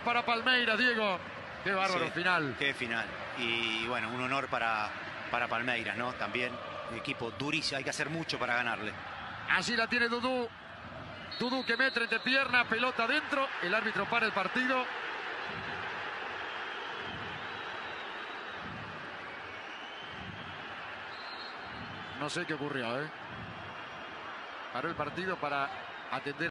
Para Palmeiras, Diego. Qué bárbaro Sí, final. Qué final. Y bueno, un honor para, para Palmeiras, ¿no? También. Un equipo durísimo, hay que hacer mucho para ganarle. Así la tiene Dudú. Dudú que mete entre pierna, pelota adentro. El árbitro para el partido. No sé qué ocurrió, ¿eh? Paró el partido para atender.